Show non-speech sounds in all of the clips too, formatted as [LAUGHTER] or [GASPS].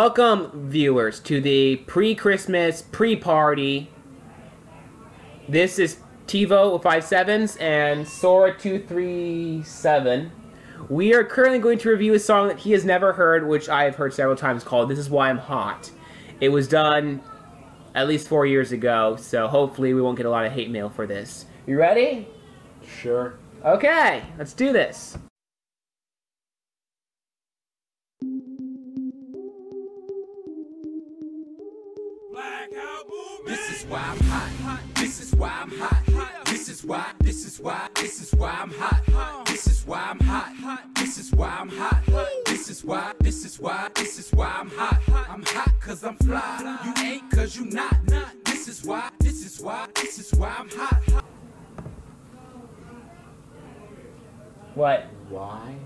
Welcome, viewers, to the pre-Christmas pre-party. This is Tevo with five sevens and Sora two three seven. We are currently going to review a song that he has never heard, which I have heard several times, called "This Is Why I'm Hot." It was done at least four years ago, so hopefully we won't get a lot of hate mail for this. You ready? Sure. Okay, let's do this. This is why I'm hot. This is why I'm hot. This is why. This is why. This is why I'm hot. This is why I'm hot. This is why I'm hot. This is why. This is why. This is why I'm hot. I'm hot cause I'm fly. You ain't cause you not. This is why. This is why. This is why I'm hot. What? Why?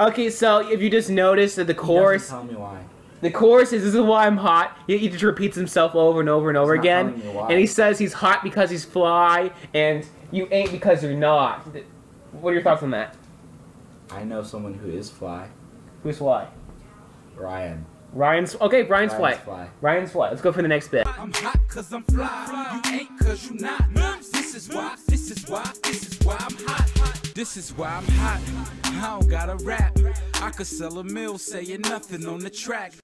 Okay, so if you just notice that the chorus, doesn't tell me why. The chorus is "This is why I'm hot." He, he just repeats himself over and over and over not again, telling me why. and he says he's hot because he's fly, and you ain't because you're not. What are your thoughts on that? I know someone who is fly. Who's fly? Ryan. Ryan's okay. Ryan's, fly. Ryan's fly. Ryan's fly. Let's go for the next bit. I'm hot cause I'm fly. You ain't cause you not. This is why. This is why. This is why I'm hot. This is why I'm hot. I don't gotta rap. I could sell a mill saying nothing on the track.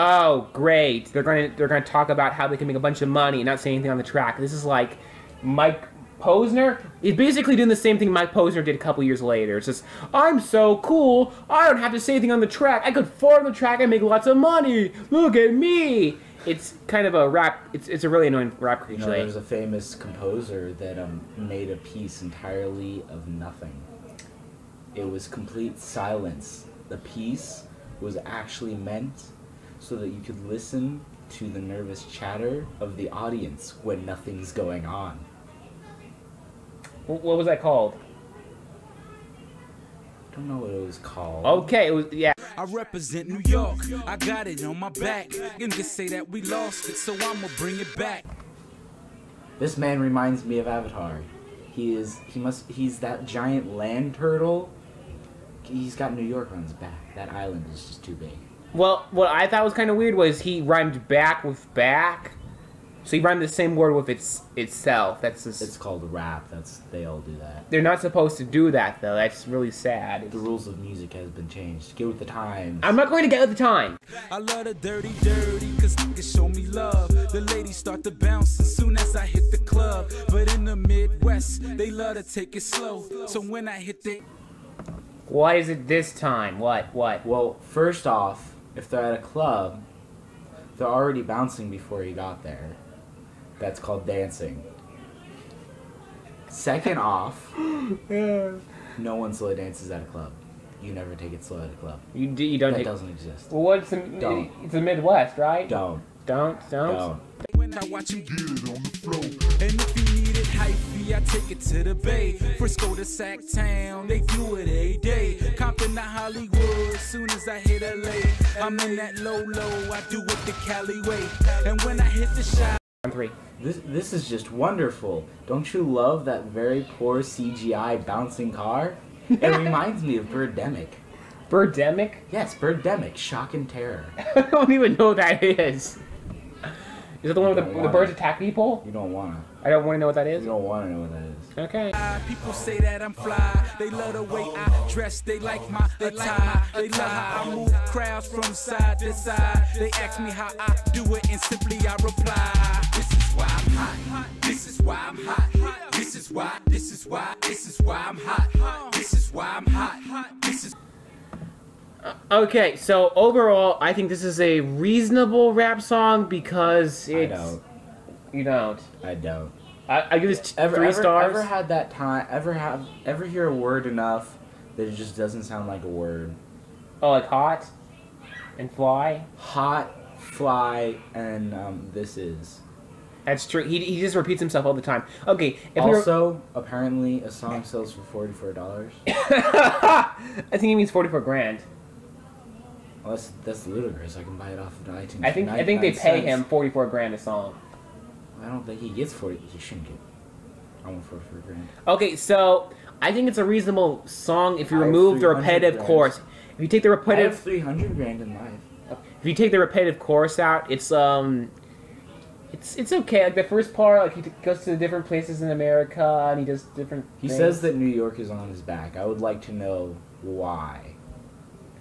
Oh, great! They're going to they're going to talk about how they can make a bunch of money and not say anything on the track. This is like Mike Posner. He's basically doing the same thing Mike Posner did a couple years later. It's just I'm so cool. I don't have to say anything on the track. I could fart on the track and make lots of money. Look at me. It's kind of a rap. It's it's a really annoying rap You know, there's a famous composer that um, made a piece entirely of nothing. It was complete silence. The piece was actually meant so that you could listen to the nervous chatter of the audience when nothing's going on. What was that called? I don't know what it was called. Okay, it was yeah. I represent New York. I got it on my back. And just say that we lost it, so I'ma bring it back. This man reminds me of Avatar. He is he must he's that giant land turtle. He's got New York on his back. That island is just too big. Well, what I thought was kind of weird was he rhymed back with back. So he rhymed the same word with its itself. That's just, It's called rap. That's they all do that. they're not supposed to do that though. That's really sad. The rules of music has been changed. Get with the times. I'm not going to get with the time. I love the dirty, dirty, cause niggas show me love. The ladies start to bounce as soon as I hit the club. But in the Midwest, they love to take it slow. So when I hit the Why is it this time? What? What? Well, first off, if they're at a club, they're already bouncing before you got there. That's called dancing. Second off, yeah. [GASPS] no one slow dances at a club. You never take it slow at a club. You do, you don't. That take- doesn't exist. well, what's the? Don't. It's the Midwest, right? Don't. Don't. Don't. Don't. When I watch him get it on the floor. And if you need it hyphy, I take it to the bay. Frisco to Sac Town, they do it every day. Compton to Hollywood, soon as I hit LA. I'm in that low low, I do it the Cali way. And when I hit the shot. On three. This this is just wonderful. Don't you love that very poor CGI bouncing car? It [LAUGHS] reminds me of Birdemic. Birdemic? Yes, Birdemic, Shock and Terror. [LAUGHS] I don't even know what that is. Is that the one where the, the birds attack people? You don't wanna. I don't want to know what that is? You don't wanna know what that is. Okay. Uh, people say that I'm fly. They love the way I dress. They like my attire. They love how I move crowds from side to side. They ask me how I do it, and simply I reply. This is why I'm hot. This is why I'm hot. This is why. This is why. This is why I'm hot. This is why I'm hot. This is. Okay, so overall, I think this is a reasonable rap song because I it's. don't. You don't. I don't. I, I give this t- Ever, three ever, stars. ever had that time? Ever have? Ever hear a word enough that it just doesn't sound like a word? oh, like hot and fly. Hot, fly, and um, this is. That's true. He, he just repeats himself all the time. Okay, if we were, Also, apparently, a song sells for forty-four dollars. [LAUGHS] I think he means forty-four grand. Well, that's that's ludicrous. I can buy it off of iTunes. I think I think they pay cents. him forty-four grand a song. I don't think he gets forty. He shouldn't get. I want forty-four grand. Okay, so I think it's a reasonable song if you I remove the repetitive grand. chorus. If you take the I have repetitive, three hundred grand in life. If you take the repetitive chorus out, it's um, it's it's okay. Like the first part, like he t- goes to different places in America and he does different. He things. says that New York is on his back. I would like to know why.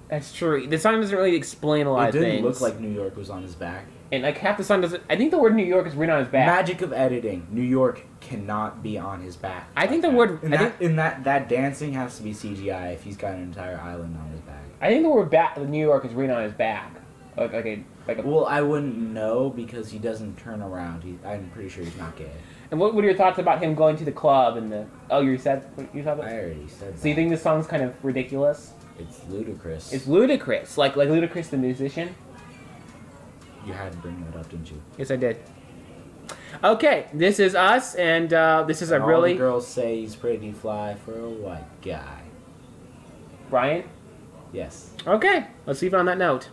That's true. The song doesn't really explain a lot It of didn't things. look like New York was on his back. and like half the song doesn't. I think the word New York is written on his back. Magic of editing. New York cannot be on his back. I think the that. word- In I that, think- in that that dancing has to be CGI if he's got an entire island on his back. I think the word back, New York is written on his back. Like, like a like a. Well, I wouldn't know because he doesn't turn around. He, I'm pretty sure he's not gay. And what, what are your thoughts about him going to the club and the? Oh, you said you thought I already said So you think this song's kind of ridiculous? It's ludicrous. It's ludicrous, like like Ludacris the musician. you had to bring that up, didn't you? Yes, I did. Okay, this is us, and uh, this is And a all really the girls say he's pretty fly for a white guy. Brian. Yes. Okay, let's leave it on that note.